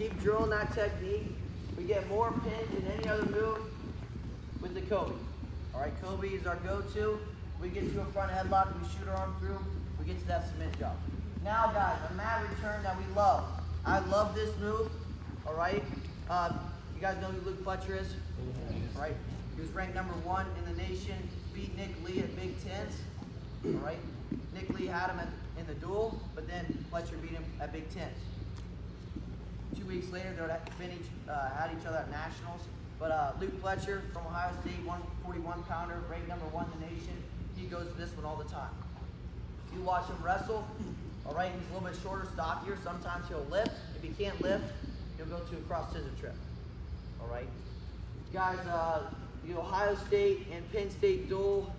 Keep drilling that technique. We get more pins than any other move with the Kobe. All right, Kobe is our go-to. We get to a front headlock, we shoot our arm through, we get to that cement job. Now, guys, a mat return that we love. I love this move, all right? Uh, you guys know who Luke Pletcher is? All right? He was ranked number one in the nation, beat Nick Lee at Big Tens, all right? Nick Lee had him at, in the duel, but then Fletcher beat him at Big Tens. Two weeks later, they would finish, uh, had each other at nationals. But uh, Luke Pletcher from Ohio State, 141 pounder, ranked number one in the nation. He goes to this one all the time. If you watch him wrestle, all right, he's a little bit shorter, stockier. Sometimes he'll lift. If he can't lift, he'll go to a cross scissor trip, all right? Guys, uh, the Ohio State and Penn State duel,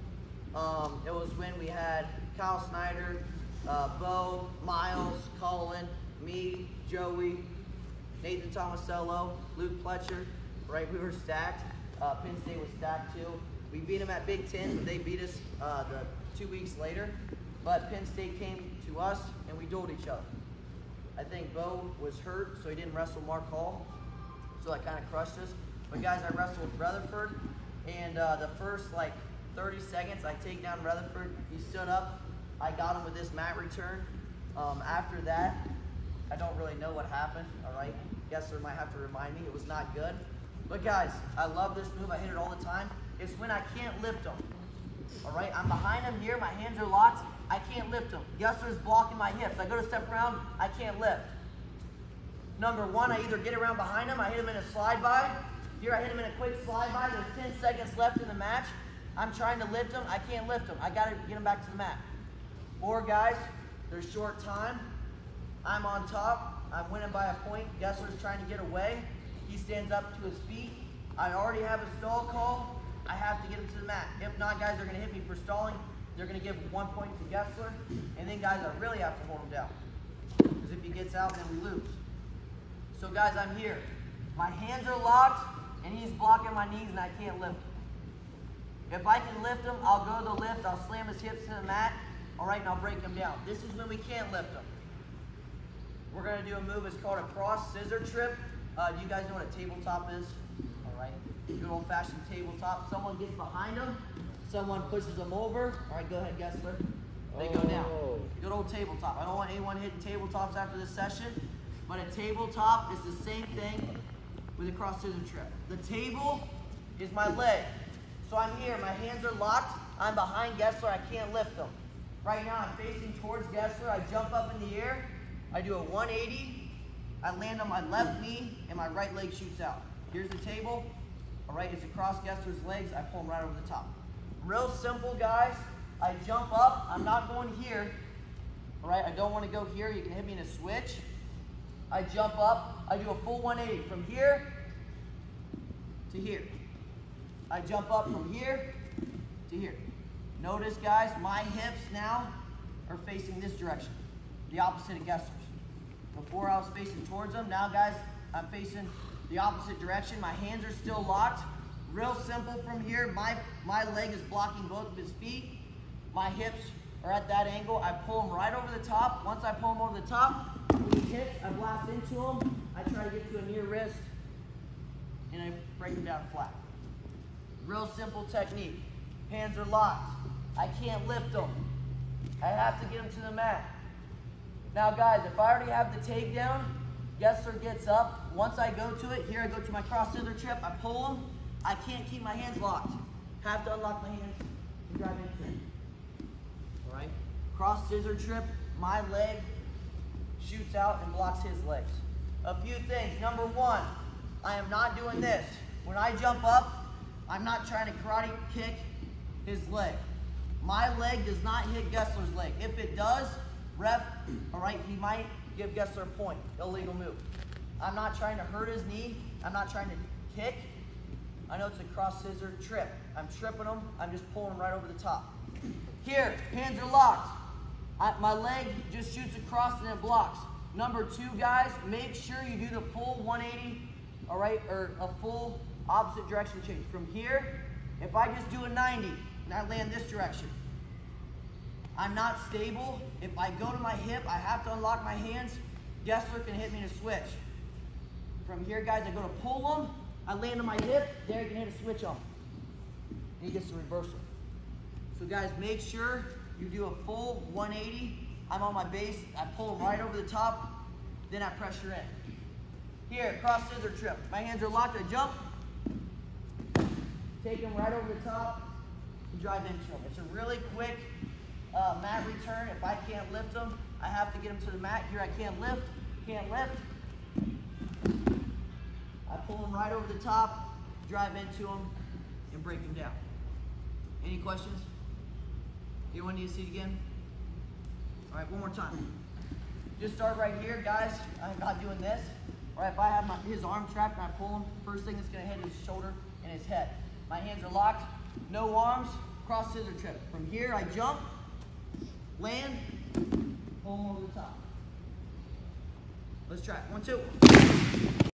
um, it was when we had Kyle Snyder, uh, Bo, Miles, Colin, me, Joey, Nathan Tomasello, Luke Pletcher, right? We were stacked. Uh, Penn State was stacked too. We beat them at Big Ten, but they beat us uh, the two weeks later. But Penn State came to us and we dueled each other. I think Bo was hurt, so he didn't wrestle Mark Hall. So that kind of crushed us. But guys, I wrestled Rutherford, and uh, the first like 30 seconds, I take down Rutherford. He stood up. I got him with this mat return. Um, after that, I don't really know what happened. All right, Gessler might have to remind me. It was not good. But guys, I love this move. I hit it all the time. It's when I can't lift them. All right, I'm behind him here. My hands are locked. I can't lift them. him. is blocking my hips. I go to step around. I can't lift. Number one, I either get around behind him. I hit him in a slide by. Here I hit him in a quick slide by. There's 10 seconds left in the match. I'm trying to lift him. I can't lift him. I got to get him back to the mat. Or guys, there's short time. I'm on top. I'm winning by a point. Gessler's trying to get away. He stands up to his feet. I already have a stall call. I have to get him to the mat. If not, guys, they're going to hit me for stalling. They're going to give one point to Gessler. And then, guys, I really have to hold him down. Because if he gets out, then we lose. So, guys, I'm here. My hands are locked, and he's blocking my knees, and I can't lift him. If I can lift him, I'll go to the lift. I'll slam his hips to the mat. All right, and I'll break him down. This is when we can't lift him. We're going to do a move. It's called a cross scissor trip. Uh, do you guys know what a tabletop is? All right. Good old-fashioned tabletop. Someone gets behind them. Someone pushes them over. All right, go ahead, Gessler. They go down. Oh. Good old tabletop. I don't want anyone hitting tabletops after this session, but a tabletop is the same thing with a cross scissor trip. The table is my leg. So I'm here. My hands are locked. I'm behind Gessler. I can't lift them. Right now, I'm facing towards Gessler. I jump up in the air. I do a 180. I land on my left knee, and my right leg shoots out. Here's the table. All right, it's across Gessler's legs. I pull him right over the top. Real simple, guys. I jump up. I'm not going here. All right, I don't want to go here. You can hit me in a switch. I jump up. I do a full 180 from here to here. I jump up from here to here. Notice, guys, my hips now are facing this direction, the opposite of Gessler's. Before I was facing towards them. Now, guys, I'm facing the opposite direction. My hands are still locked. Real simple from here. My, my leg is blocking both of his feet. My hips are at that angle. I pull him right over the top. Once I pull him over the top, he hits, I blast into him. I try to get to a near wrist, and I break him down flat. Real simple technique. Hands are locked. I can't lift them. I have to get them to the mat. Now, guys, if I already have the takedown, Gessler gets up. Once I go to it, here I go to my cross scissor trip. I pull him. I can't keep my hands locked. Have to unlock my hands and drive into it. All right? Cross scissor trip. My leg shoots out and blocks his legs. A few things. Number one, I am not doing this. When I jump up, I'm not trying to karate kick his leg. My leg does not hit Gessler's leg. If it does, ref, all right, he might give Gessler a point. Illegal move. I'm not trying to hurt his knee. I'm not trying to kick. I know it's a cross scissor trip. I'm tripping him. I'm just pulling him right over the top. Here, hands are locked. I, my leg just shoots across and it blocks. Number two, guys, make sure you do the full 180, all right, or a full opposite direction change. From here, if I just do a 90 and I land this direction, I'm not stable. If I go to my hip, I have to unlock my hands. Gessler can hit me a switch. From here, guys, I go to pull him. I land on my hip. Derek can hit a switch on. And he gets the reversal. So guys, make sure you do a full 180. I'm on my base. I pull right over the top. Then I pressure in. Here, cross scissor trip. My hands are locked. I jump. Take him right over the top and drive into him. It's a really quick uh, mat return. If I can't lift them, I have to get them to the mat. Here I can't lift. Can't lift. I pull them right over the top, drive into them, and break them down. Any questions? Anyone need to see it again? All right, one more time. Just start right here, guys. I'm not doing this. All right, if I have my, his arm trapped and I pull him, first thing that's gonna hit his shoulder and his head. My hands are locked, no arms, cross scissor trip. From here, I jump, land, him over the top. Let's try it. One, two.